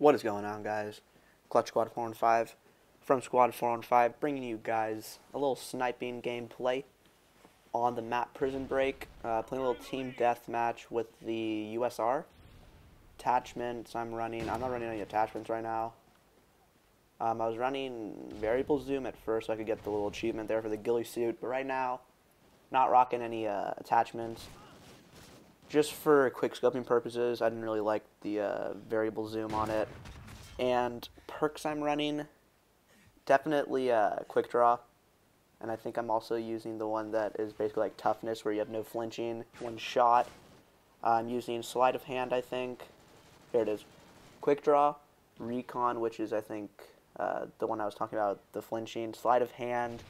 What is going on, guys? Clutch Squad 4 and 5 from Squad 4 and 5, bringing you guys a little sniping gameplay on the map Prison Break. Uh, playing a little team deathmatch with the USR. Attachments I'm running. I'm not running any attachments right now. Um, I was running variable zoom at first so I could get the little achievement there for the ghillie suit, but right now, not rocking any uh, attachments just for quick scoping purposes, I didn't really like the uh, variable zoom on it. And perks I'm running, definitely uh, quick draw. And I think I'm also using the one that is basically like toughness, where you have no flinching, one shot. I'm using sleight of hand, I think. Here it is. Quick draw, recon, which is I think uh, the one I was talking about, the flinching, sleight of hand,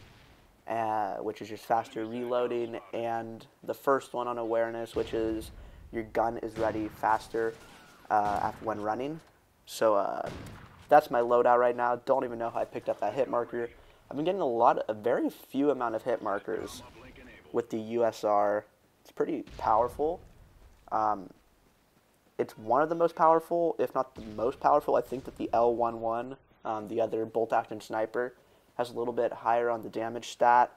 uh, which is just faster reloading, and the first one on awareness, which is your gun is ready faster uh, when running. So uh, that's my loadout right now. Don't even know how I picked up that hit marker. I've been getting a lot, of, a very few amount of hit markers with the USR. It's pretty powerful. Um, it's one of the most powerful, if not the most powerful. I think that the L11, um, the other bolt action sniper, has a little bit higher on the damage stat.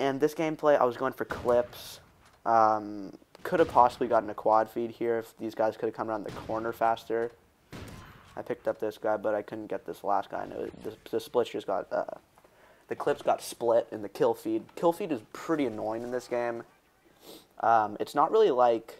And this gameplay, I was going for clips. Um, could have possibly gotten a quad feed here if these guys could have come around the corner faster. I picked up this guy, but I couldn't get this last guy. The, the splits just got, uh, the clips got split in the kill feed. Kill feed is pretty annoying in this game. Um, it's not really like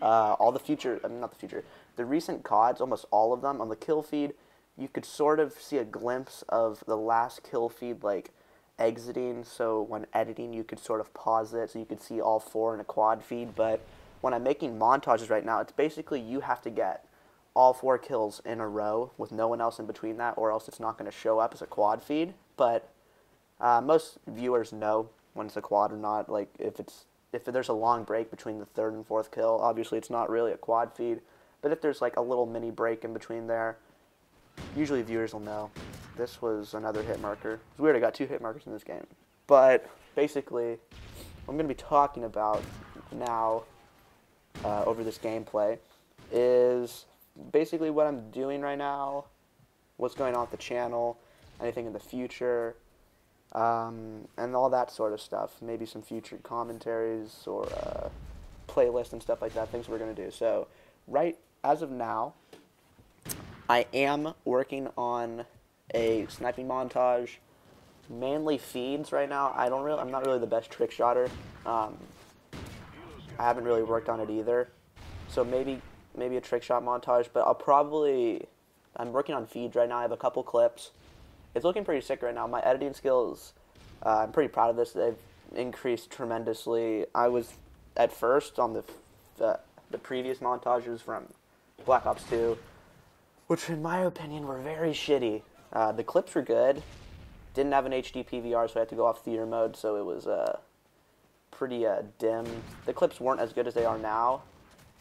uh, all the future, I mean, not the future, the recent CODs, almost all of them, on the kill feed, you could sort of see a glimpse of the last kill feed like exiting. So when editing you could sort of pause it so you could see all four in a quad feed. But when I'm making montages right now it's basically you have to get all four kills in a row with no one else in between that or else it's not going to show up as a quad feed. But uh, most viewers know when it's a quad or not like if it's if there's a long break between the third and fourth kill obviously it's not really a quad feed. But if there's like a little mini break in between there usually viewers will know. This was another hit marker. It's weird, I got two hit markers in this game. But basically, what I'm going to be talking about now uh, over this gameplay is basically what I'm doing right now, what's going on with the channel, anything in the future, um, and all that sort of stuff. Maybe some future commentaries or uh, playlists and stuff like that, things we're going to do. So, right as of now, I am working on a sniping montage, mainly feeds right now. I don't really, I'm not really the best trick shotter. Um, I haven't really worked on it either, so maybe maybe a trick shot montage. But I'll probably, I'm working on feeds right now. I have a couple clips. It's looking pretty sick right now. My editing skills, uh, I'm pretty proud of this. They've increased tremendously. I was at first on the the, the previous montages from Black Ops 2 which in my opinion were very shitty. Uh, the clips were good. Didn't have an HD PVR, so I had to go off theater mode, so it was uh, pretty uh, dim. The clips weren't as good as they are now.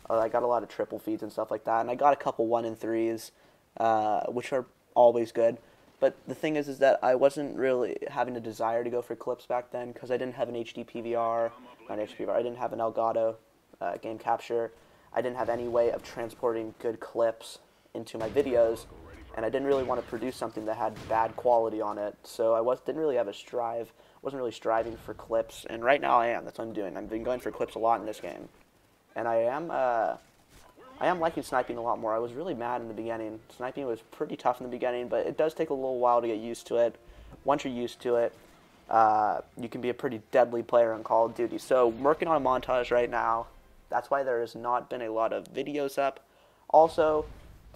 Uh, I got a lot of triple feeds and stuff like that, and I got a couple one and threes, uh, which are always good. But the thing is, is that I wasn't really having a desire to go for clips back then because I didn't have an HD PVR, not HD PVR. I didn't have an Elgato uh, game capture. I didn't have any way of transporting good clips into my videos, and I didn't really want to produce something that had bad quality on it. So I was didn't really have a strive, wasn't really striving for clips, and right now I am. That's what I'm doing. I've been going for clips a lot in this game, and I am. Uh, I am liking sniping a lot more. I was really mad in the beginning. Sniping was pretty tough in the beginning, but it does take a little while to get used to it. Once you're used to it, uh, you can be a pretty deadly player in Call of Duty. So working on a montage right now. That's why there has not been a lot of videos up. Also,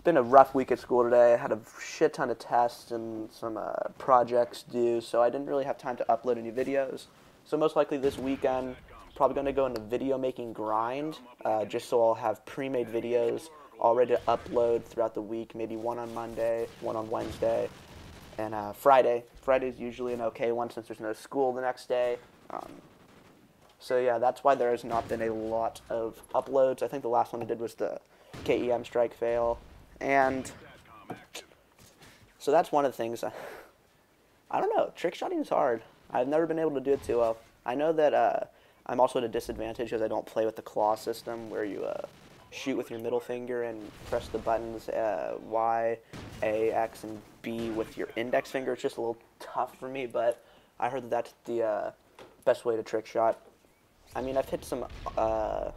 been a rough week at school today. I had a shit ton of tests and some uh, projects due, so I didn't really have time to upload any videos. So most likely this weekend, probably going to go into video making grind, uh, just so I'll have pre-made videos all ready to upload throughout the week. Maybe one on Monday, one on Wednesday, and uh, Friday. Friday is usually an okay one since there's no school the next day. Um, so yeah, that's why there has not been a lot of uploads. I think the last one I did was the KEM strike fail. And so that's one of the things. I don't know. Trick shotting is hard. I've never been able to do it too well. I know that uh, I'm also at a disadvantage because I don't play with the claw system where you uh, shoot with your middle finger and press the buttons uh, Y, A, X, and B with your index finger. It's just a little tough for me, but I heard that that's the uh, best way to trick shot. I mean, I've hit some uh,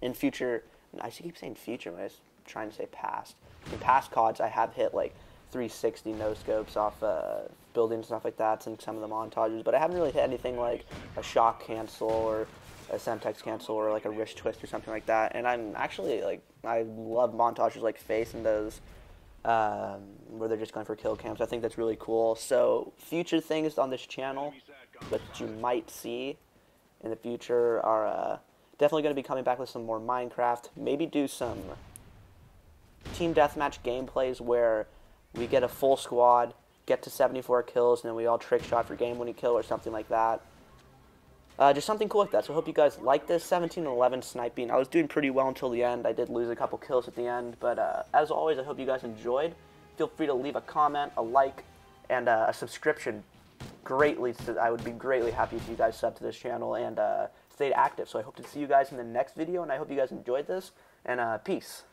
in future. I should keep saying future when I trying to say past. In past CODs, I have hit like 360 no scopes off uh, buildings and stuff like that and some of the montages, but I haven't really hit anything like a shock cancel or a Semtex cancel or like a wrist twist or something like that. And I'm actually like I love montages like FaZe and those um, where they're just going for kill cams. I think that's really cool. So future things on this channel that you might see in the future are uh, definitely going to be coming back with some more Minecraft. Maybe do some team deathmatch gameplays where we get a full squad, get to 74 kills, and then we all trick shot for game winning kill or something like that. Uh, just something cool like that. So I hope you guys like this 17 and 11 sniping. I was doing pretty well until the end. I did lose a couple kills at the end, but uh, as always, I hope you guys enjoyed. Feel free to leave a comment, a like, and uh, a subscription. Greatly, I would be greatly happy if you guys sub to this channel and uh, stayed active. So I hope to see you guys in the next video, and I hope you guys enjoyed this. And uh, peace.